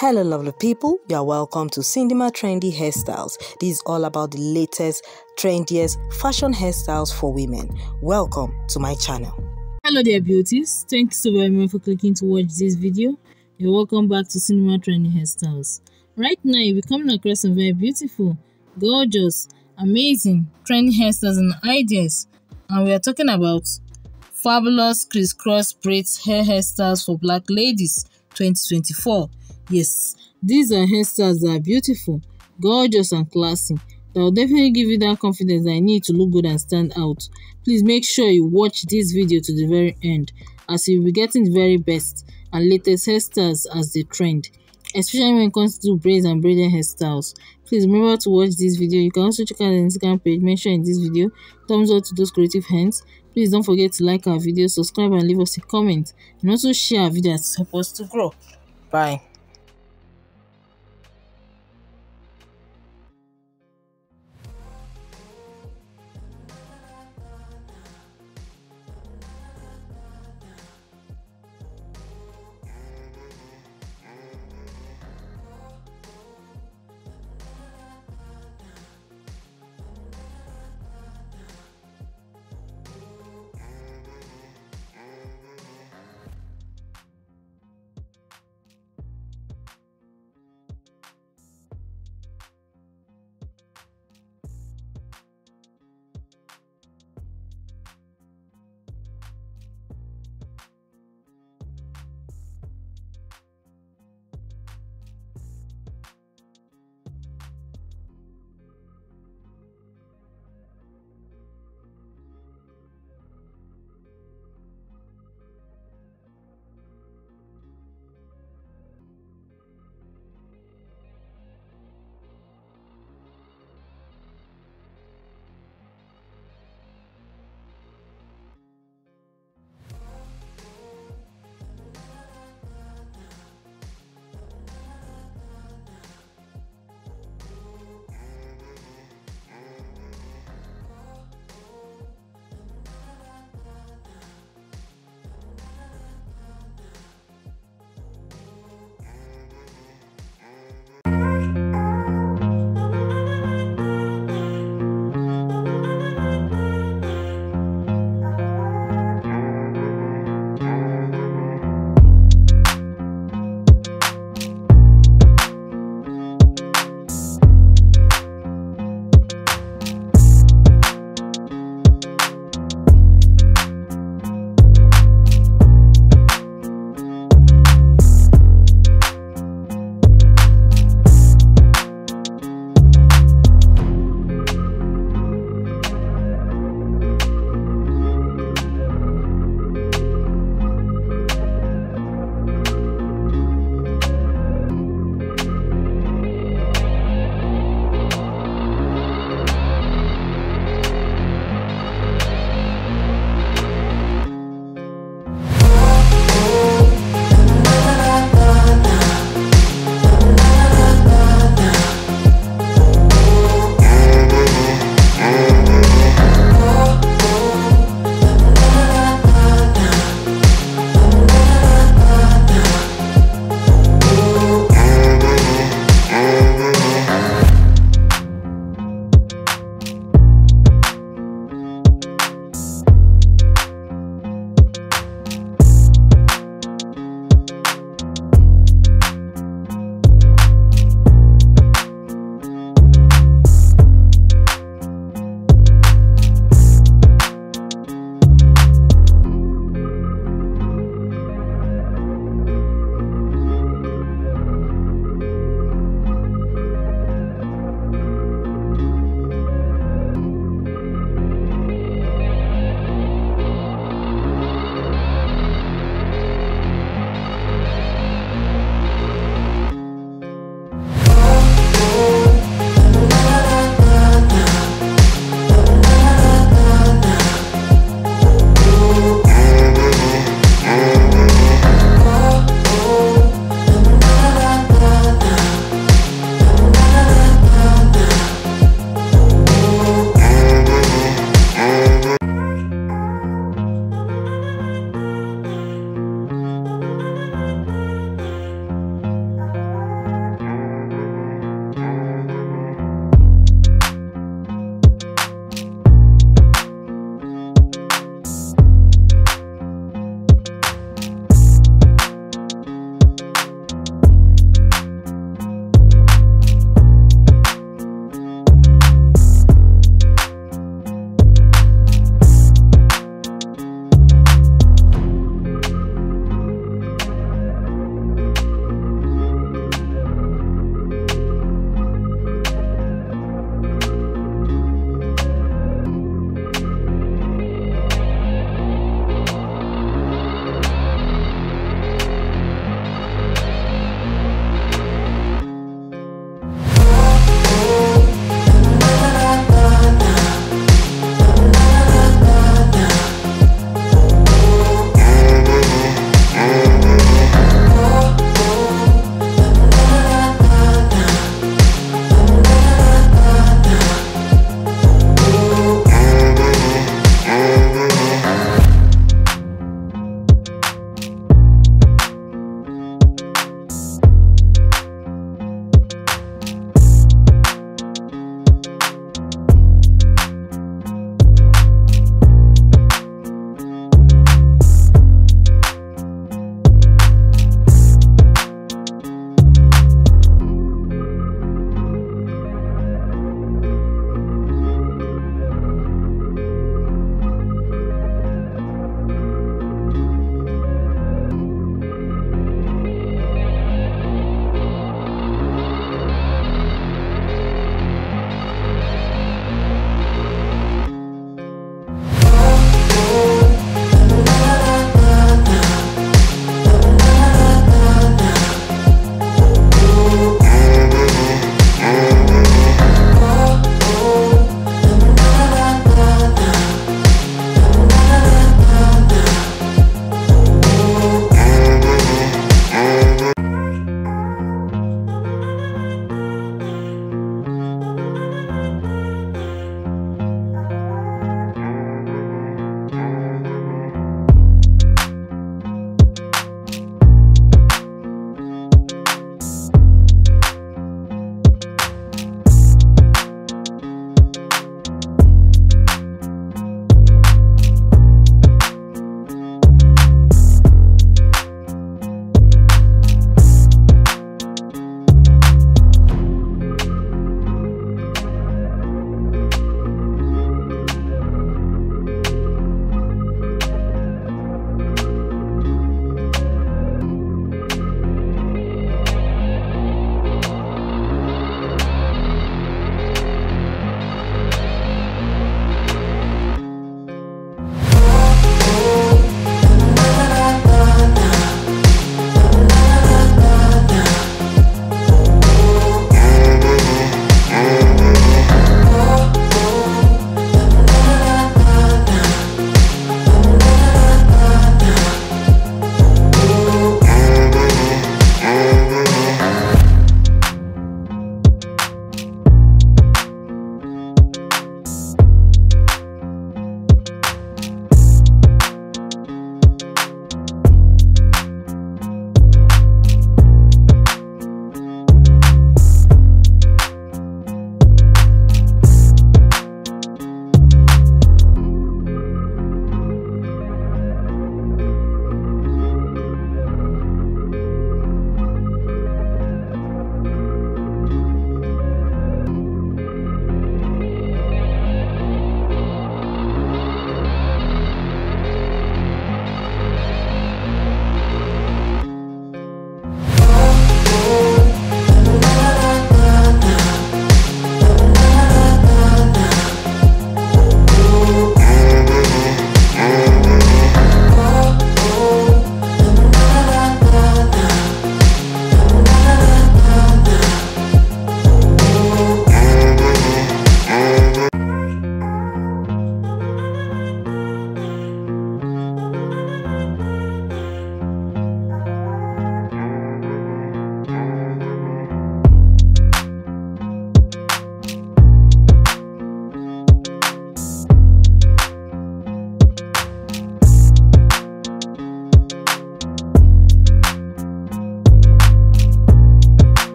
Hello, lovely people. You are welcome to Syndymall Trendy Hairstyles. This is all about the latest, trendiest fashion hairstyles for women. Welcome to my channel. Hello there, beauties. Thank you so very much for clicking to watch this video. You're welcome back to Syndymall Trendy Hairstyles. Right now, you'll be coming across some very beautiful, gorgeous, amazing, trendy hairstyles and ideas. And we are talking about fabulous crisscross braids hair hairstyles for black ladies 2024 Yes, these are hairstyles that are beautiful, gorgeous and classy. That will definitely give you that confidence that I need to look good and stand out. Please make sure you watch this video to the very end as you'll be getting the very best and latest hairstyles as they trend especially when it comes to braids and braided hairstyles. Please remember to watch this video. You can also check out the Instagram page mentioned in this video. Thumbs up to those creative hands. Please don't forget to like our video, subscribe and leave us a comment. And also share our videos to help us to grow. Bye.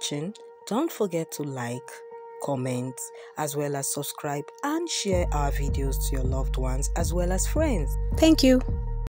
Watching. Don't forget to like, comment, as well as subscribe and share our videos to your loved ones as well as friends. Thank you.